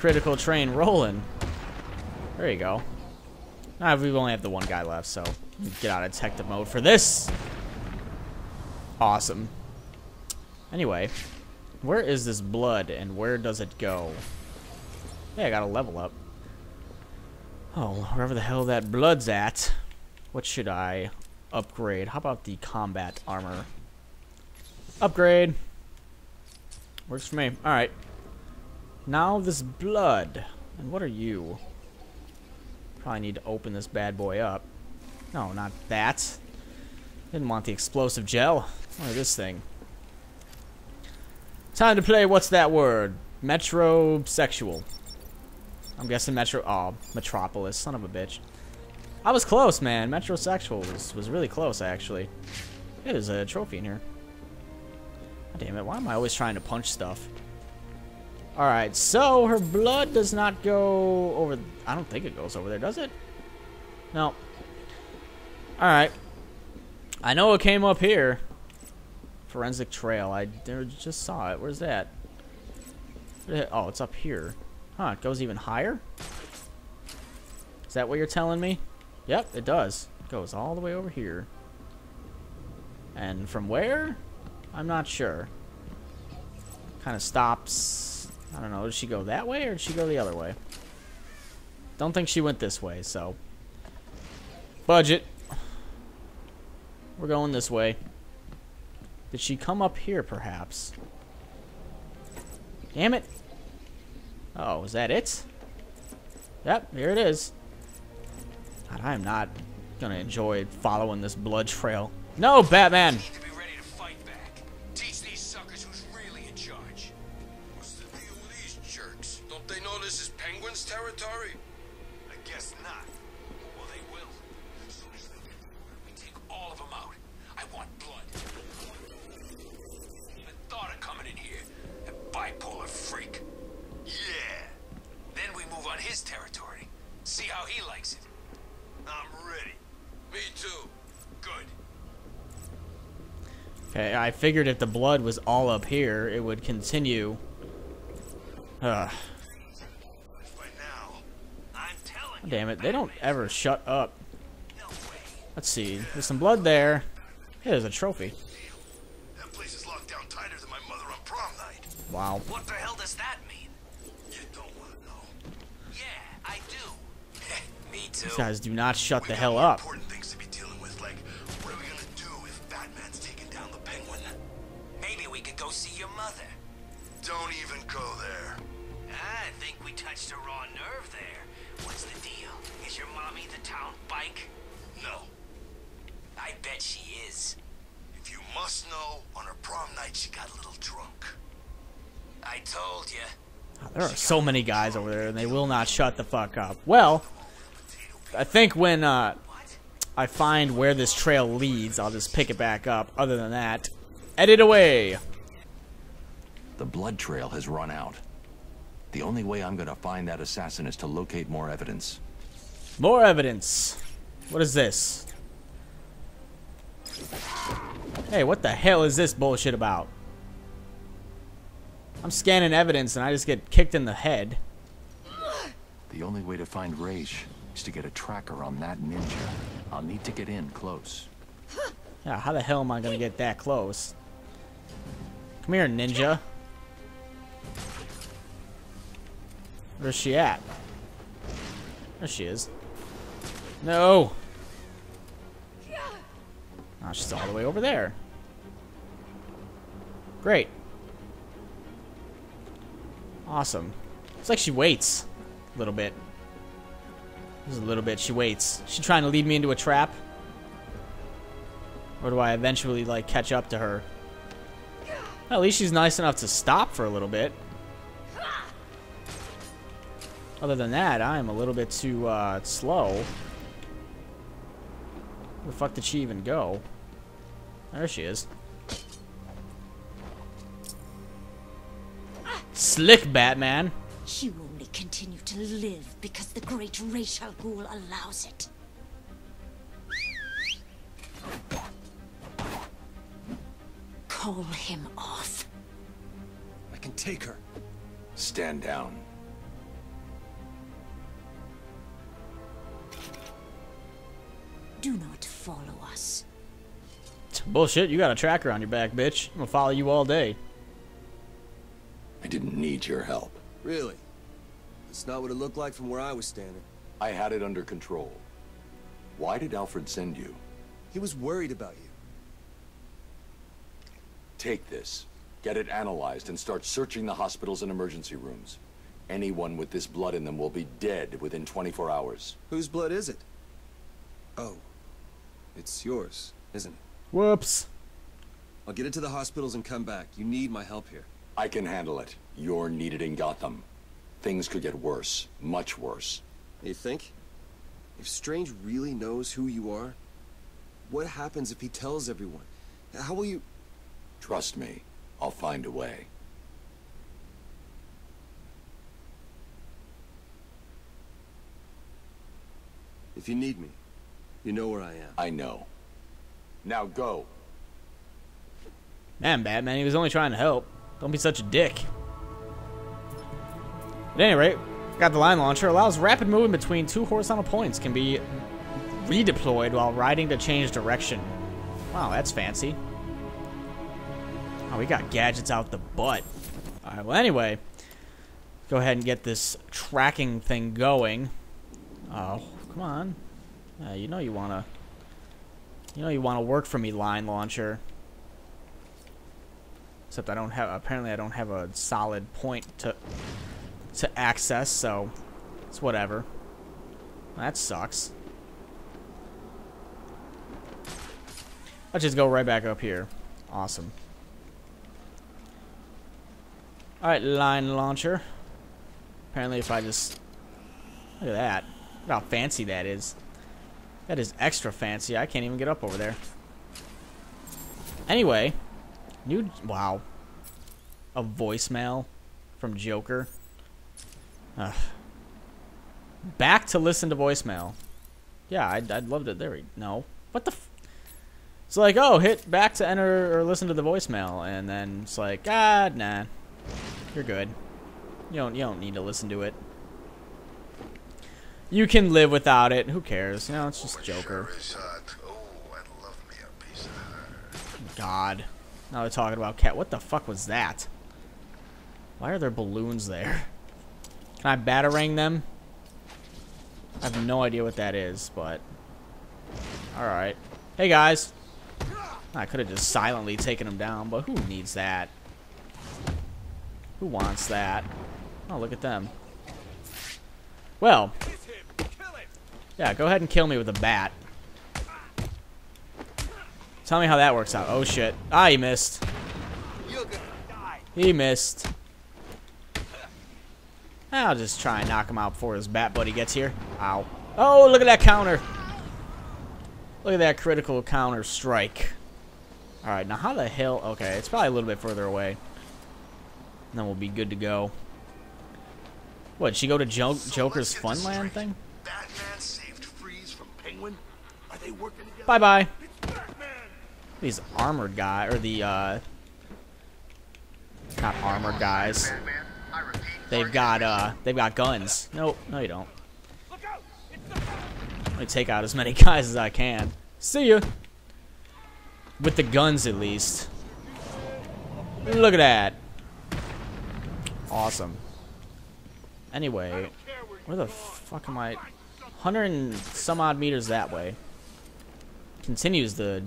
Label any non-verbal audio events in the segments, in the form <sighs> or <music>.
critical train rolling. There you go. Now we only have the one guy left, so get out of detective mode for this. Awesome. Anyway, where is this blood and where does it go? Hey, I got a level up. Oh, wherever the hell that blood's at. What should I upgrade? How about the combat armor? Upgrade. Works for me. Alright. Now this blood. And what are you? Probably need to open this bad boy up. No, not that. Didn't want the explosive gel. Look at this thing. Time to play what's that word? Metrosexual. I'm guessing Metro... Oh, Metropolis. Son of a bitch. I was close, man. Metrosexual was, was really close, actually. There's a trophy in here. God damn it. Why am I always trying to punch stuff? Alright, so her blood does not go over... I don't think it goes over there, does it? No. Alright. I know it came up here. Forensic Trail. I just saw it. Where's that? Oh, it's up here. Huh, it goes even higher? Is that what you're telling me? Yep, it does. It goes all the way over here. And from where? I'm not sure. Kind of stops. I don't know. Did she go that way or did she go the other way? Don't think she went this way, so. Budget. We're going this way. Did she come up here, perhaps? Damn it. Oh, is that it? Yep, here it is. God, I'm not gonna enjoy following this blood trail. No, Batman! Territory? I guess not. Well, they will. As soon as we get we take all of them out. I want blood. Even thought of coming in here. A bipolar freak. Yeah. Then we move on his territory. See how he likes it. I'm ready. Me too. Good. Okay, I figured if the blood was all up here, it would continue. Ugh. Damn it, they don't ever shut up. Let's see. There's some blood there. Hey, there's a trophy. That place is locked down tighter than my mother on prom night. Wow. What the hell does that mean? You don't want to know. Yeah, I do. <laughs> Me too. These guys do not shut we the hell up. Important things to be dealing with, like what are we gonna do if Batman's taking down the Penguin? Maybe we could go see your mother. Don't even go there. Ah, I think we touched a raw nerve there. What's the deal? Is your mommy the town bike? No. I bet she is. If you must know, on her prom night she got a little drunk. I told you. There are so many guys over there, and they will not shut the fuck up. Well, I think when uh, I find where this trail leads, I'll just pick it back up. Other than that, edit away. The blood trail has run out. The only way I'm gonna find that assassin is to locate more evidence. More evidence. What is this? Hey, what the hell is this bullshit about? I'm scanning evidence and I just get kicked in the head. The only way to find Ra's is to get a tracker on that ninja. I'll need to get in close. Yeah, how the hell am I gonna get that close? Come here, ninja. Where's she at? There she is. No! Oh, she's all the way over there. Great. Awesome. It's like she waits. A little bit. Just a little bit. She waits. She trying to lead me into a trap? Or do I eventually, like, catch up to her? Well, at least she's nice enough to stop for a little bit. Other than that, I am a little bit too uh, slow. Where the fuck did she even go? There she is. Slick Batman. You only continue to live because the great Ra's al Ghul allows it. Call him off. I can take her. Stand down. Do not follow us. Bullshit, you got a tracker on your back, bitch. I'm gonna follow you all day. I didn't need your help. Really? That's not what it looked like from where I was standing. I had it under control. Why did Alfred send you? He was worried about you. Take this, get it analyzed, and start searching the hospitals and emergency rooms. Anyone with this blood in them will be dead within 24 hours. Whose blood is it? It's yours, isn't it? Whoops. I'll get into the hospitals and come back. You need my help here. I can handle it. You're needed in Gotham. Things could get worse, much worse. You think? If Strange really knows who you are, what happens if he tells everyone? How will you... Trust me, I'll find a way. If you need me, you know where I am. I know. Now go. Man, Batman, he was only trying to help. Don't be such a dick. At any rate, got the line launcher. Allows rapid movement between two horizontal points. Can be redeployed while riding to change direction. Wow, that's fancy. Oh, we got gadgets out the butt. Alright, well anyway. Go ahead and get this tracking thing going. Oh, come on. Uh, you know you wanna... You know you wanna work for me, line launcher. Except I don't have, apparently I don't have a solid point to, to access, so it's whatever. That sucks. Let's just go right back up here. Awesome. Alright, line launcher. Apparently if I just... Look at that. Look how fancy that is. That is extra fancy. I can't even get up over there. Anyway, New wow. A voicemail from Joker. Ugh. Back to listen to voicemail. Yeah, I'd, I'd love to. There we no. What the? It's like oh, hit back to enter or listen to the voicemail, and then it's like ah, nah, you're good. You don't you don't need to listen to it. You can live without it. Who cares? You know, it's just Joker. God. Now they're talking about cat. What the fuck was that? Why are there balloons there? Can I batarang them? I have no idea what that is, but... Alright. Hey, guys. I could have just silently taken them down, but who needs that? Who wants that? Oh, look at them. Well. Yeah, go ahead and kill me with a bat. Tell me how that works out. Oh shit. Ah, he missed. He missed. I'll just try and knock him out before his bat buddy gets here. Ow. Oh, look at that counter. Look at that critical counter strike. Alright, now how the hell... Okay, it's probably a little bit further away. And then we'll be good to go. What, she go to jo Joker's Funland thing? Bye-bye. These armored guy or the uh not armored guys. They've got uh they've got guns. Nope, no you don't. Let me take out as many <laughs> guys as I can. See ya. With the guns at least. Look at that. Awesome. Anyway, where the fuck am I? 100 and some odd meters that way. Continues to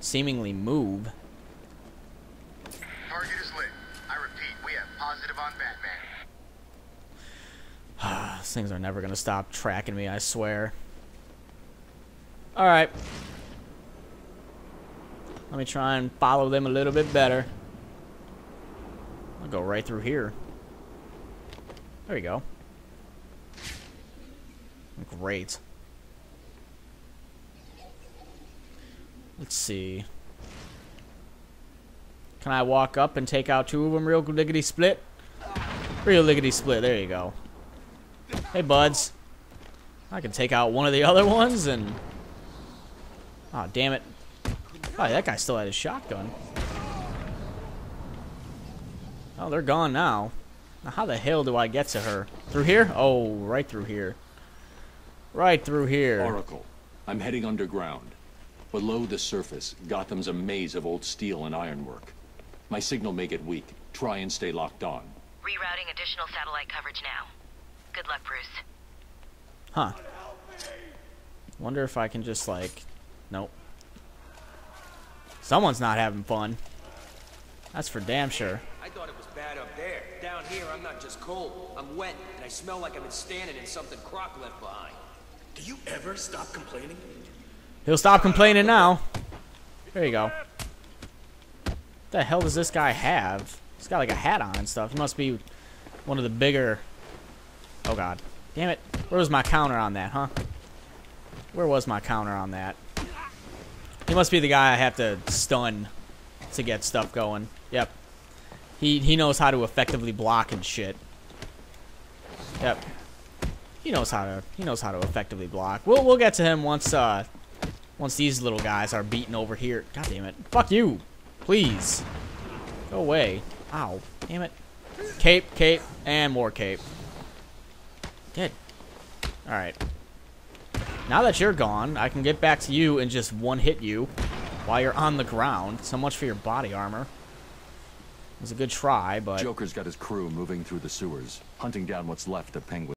seemingly move. Target is lit. I repeat, we have positive on Batman. <sighs> These things are never gonna stop tracking me, I swear. Alright. Let me try and follow them a little bit better. I'll go right through here. There you go. Great. Let's see. Can I walk up and take out two of them real liggity split? Real liggity split. There you go. Hey, buds. I can take out one of the other ones and... Oh, damn it. Oh, that guy still had his shotgun. Oh, they're gone now. Now, how the hell do I get to her? Through here? Oh, right through here. Right through here. Oracle, I'm heading underground. Below the surface, Gotham's a maze of old steel and ironwork. My signal may get weak. Try and stay locked on. Rerouting additional satellite coverage now. Good luck, Bruce. Huh. Wonder if I can just like, nope. Someone's not having fun. That's for damn sure. I thought it was bad up there. Down here, I'm not just cold. I'm wet, and I smell like I've been standing in something Croc left behind. Do you ever stop complaining? He'll stop complaining now. There you go. What the hell does this guy have? He's got like a hat on and stuff. He must be one of the bigger... Oh god. Damn it. Where was my counter on that, huh? Where was my counter on that? He must be the guy I have to stun to get stuff going. Yep. He he knows how to effectively block and shit. Yep. He knows how to he knows how to effectively block. We'll we'll get to him once uh once these little guys are beaten over here. God damn it. Fuck you. Please. Go away. Ow. Damn it. Cape, cape, and more cape. Dead. Alright. Now that you're gone, I can get back to you and just one-hit you while you're on the ground. So much for your body armor. It was a good try, but... Joker's got his crew moving through the sewers, hunting down what's left of Penguin.